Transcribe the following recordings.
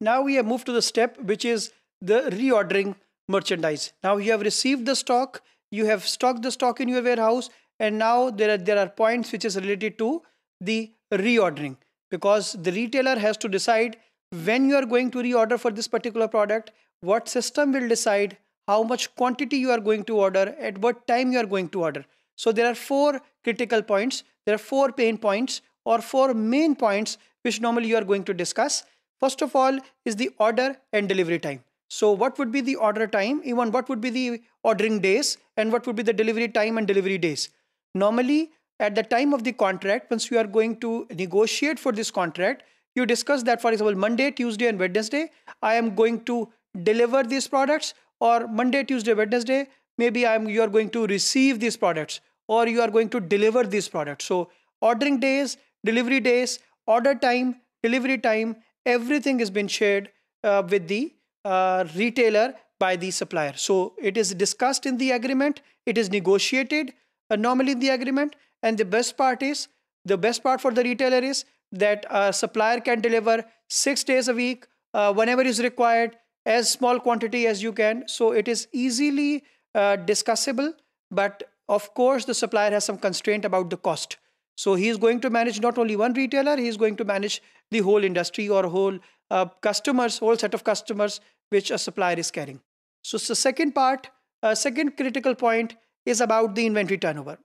now we have moved to the step which is the reordering merchandise. Now you have received the stock, you have stocked the stock in your warehouse, and now there are there are points which is related to the reordering because the retailer has to decide when you are going to reorder for this particular product, what system will decide how much quantity you are going to order, at what time you are going to order. So there are four critical points, there are four pain points or four main points which normally you are going to discuss. First of all is the order and delivery time. So what would be the order time, even what would be the ordering days and what would be the delivery time and delivery days. Normally at the time of the contract, once you are going to negotiate for this contract, you discuss that for example, Monday, Tuesday and Wednesday, I am going to deliver these products or Monday, Tuesday, Wednesday, maybe I'm you are going to receive these products or you are going to deliver these products. So ordering days, delivery days, order time, delivery time, everything has been shared uh, with the uh, retailer by the supplier. So it is discussed in the agreement, it is negotiated uh, normally in the agreement, and the best part is the best part for the retailer is that a supplier can deliver six days a week, uh, whenever is required, as small quantity as you can. So it is easily uh, discussable, but of course the supplier has some constraint about the cost. So he is going to manage not only one retailer, he is going to manage the whole industry or whole uh, customers, whole set of customers which a supplier is carrying. So, the second part, uh, second critical point is about the inventory turnover.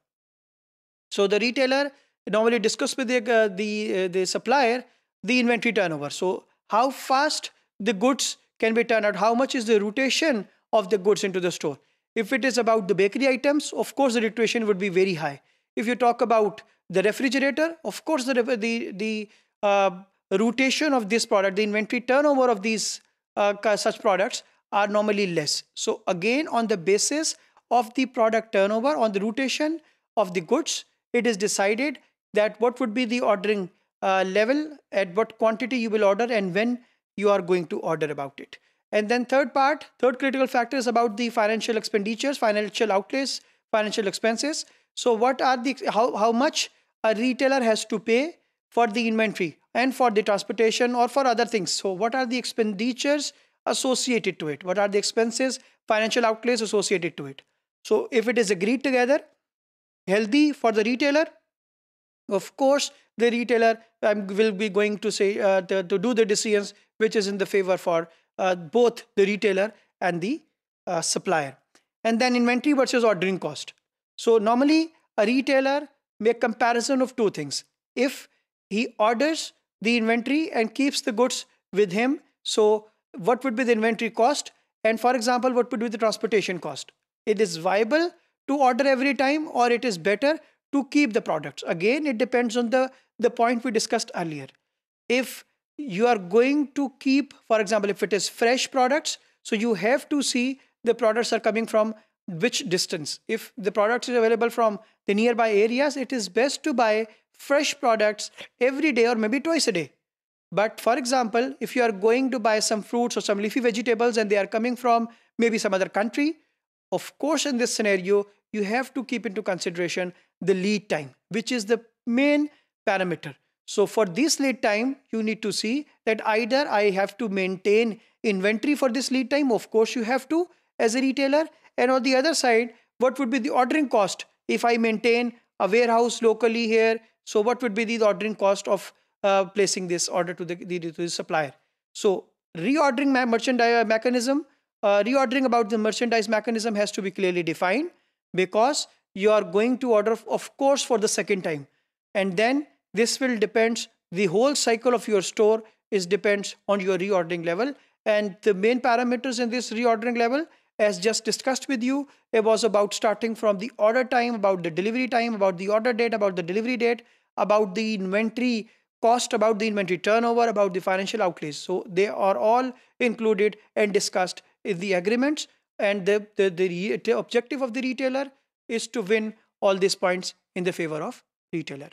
So the retailer normally discuss with the uh, the, uh, the supplier the inventory turnover. So how fast the goods can be turned out, how much is the rotation of the goods into the store. If it is about the bakery items, of course the rotation would be very high. If you talk about the refrigerator, of course the the the uh, rotation of this product, the inventory turnover of these uh, such products are normally less. So again, on the basis of the product turnover, on the rotation of the goods, it is decided that what would be the ordering uh, level, at what quantity you will order, and when you are going to order about it. And then third part, third critical factor is about the financial expenditures, financial outlays, financial expenses. So what are the how how much a retailer has to pay for the inventory and for the transportation or for other things. So what are the expenditures associated to it? What are the expenses, financial outlays associated to it? So if it is agreed together, healthy for the retailer, of course, the retailer um, will be going to say uh, to, to, do the decisions which is in the favor for uh, both the retailer and the uh, supplier. And then inventory versus ordering cost. So normally a retailer make comparison of two things. If he orders the inventory and keeps the goods with him, so what would be the inventory cost? And for example, what would be the transportation cost? It is viable to order every time or it is better to keep the products again it depends on the the point we discussed earlier if you are going to keep for example if it is fresh products so you have to see the products are coming from which distance if the products is available from the nearby areas it is best to buy fresh products every day or maybe twice a day but for example if you are going to buy some fruits or some leafy vegetables and they are coming from maybe some other country of course, in this scenario, you have to keep into consideration the lead time, which is the main parameter. So for this lead time, you need to see that either I have to maintain inventory for this lead time. Of course, you have to as a retailer. And on the other side, what would be the ordering cost if I maintain a warehouse locally here? So what would be the ordering cost of uh, placing this order to the, the, to the supplier? So reordering my merchandise mechanism uh, reordering about the merchandise mechanism has to be clearly defined because you are going to order of course for the second time and then this will depends the whole cycle of your store is depends on your reordering level and the main parameters in this reordering level as just discussed with you it was about starting from the order time about the delivery time about the order date about the delivery date about the inventory cost about the inventory turnover about the financial outlays. So they are all included and discussed in the agreements. And the, the, the, the objective of the retailer is to win all these points in the favor of retailer